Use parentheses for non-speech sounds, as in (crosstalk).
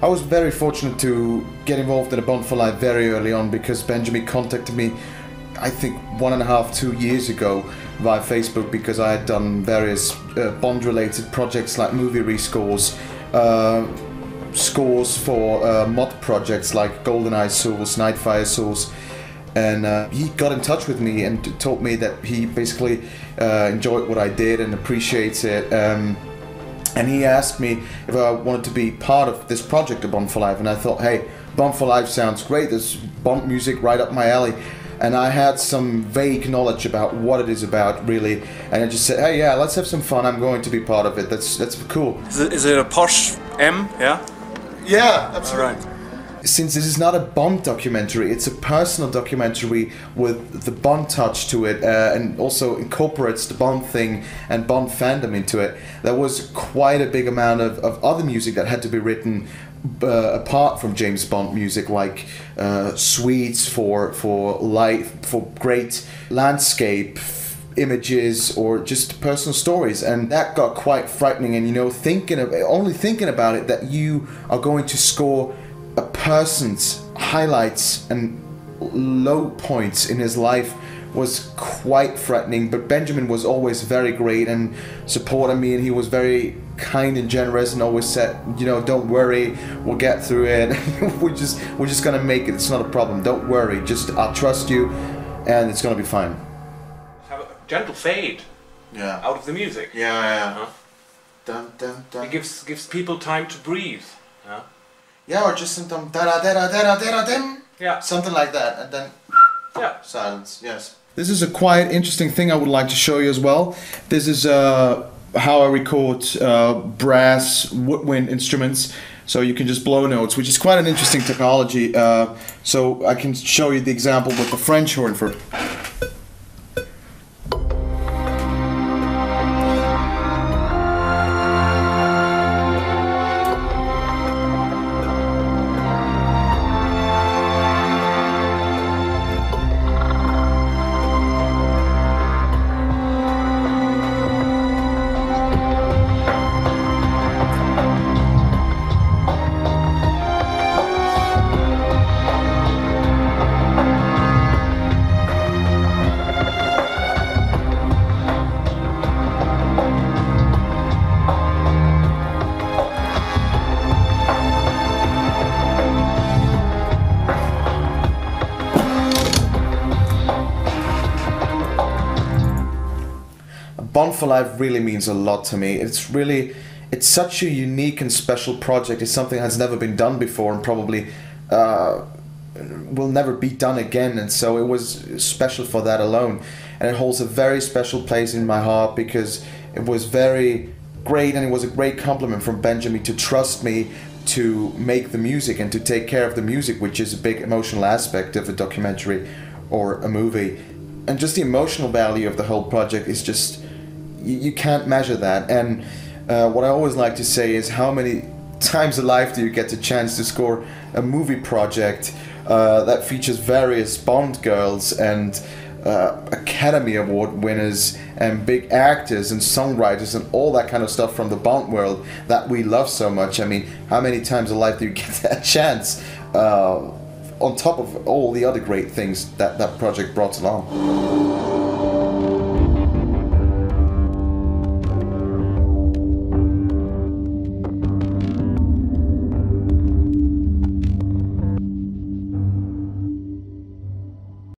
I was very fortunate to get involved in a Bond for Life very early on because Benjamin contacted me, I think one and a half, two years ago via Facebook because I had done various uh, Bond related projects like movie rescores, uh, scores for uh, mod projects like GoldenEye Source, Nightfire Source. And uh, he got in touch with me and told me that he basically uh, enjoyed what I did and appreciates it. Um, and he asked me if I wanted to be part of this project of Bond for Life, and I thought, hey, Bond for Life sounds great. There's Bond music right up my alley, and I had some vague knowledge about what it is about, really. And I just said, hey, yeah, let's have some fun. I'm going to be part of it. That's that's cool. Is it, is it a Porsche M? Yeah. Yeah, All right. Since this is not a Bond documentary, it's a personal documentary with the Bond touch to it, uh, and also incorporates the Bond thing and Bond fandom into it. There was quite a big amount of, of other music that had to be written uh, apart from James Bond music, like uh, suites for for light, for great landscape images or just personal stories and that got quite frightening and you know thinking of only thinking about it that you are going to score a person's highlights and low points in his life was quite threatening but benjamin was always very great and supported me and he was very kind and generous and always said you know don't worry we'll get through it (laughs) we're just we're just gonna make it it's not a problem don't worry just i'll trust you and it's gonna be fine Have a gentle fade yeah out of the music. yeah yeah Huh? dun, dun, dun. It gives gives people time to breathe. Yeah. Yeah or just some dum da da da da da da dim Yeah. something like that and then Yeah. silence yes. This is a quite interesting thing i would like to show you as well. This is uh, how i record uh, brass woodwind instruments. So you can just blow notes which is quite an interesting technology. Uh, so i can show you the example with the french horn for Bond for Life really means a lot to me. It's really, it's such a unique and special project. It's something that's never been done before and probably uh, will never be done again. And so it was special for that alone. And it holds a very special place in my heart because it was very great and it was a great compliment from Benjamin to trust me to make the music and to take care of the music, which is a big emotional aspect of a documentary or a movie. And just the emotional value of the whole project is just you, you can't measure that. And uh, what I always like to say is how many times in life do you get the chance to score a movie project uh, that features various Bond girls and uh, Academy Award winners and big actors and songwriters and all that kind of stuff from the Bond world that we love so much. I mean, how many times in life do you get (laughs) that chance? Uh, on top of all the other great things that that project brought along.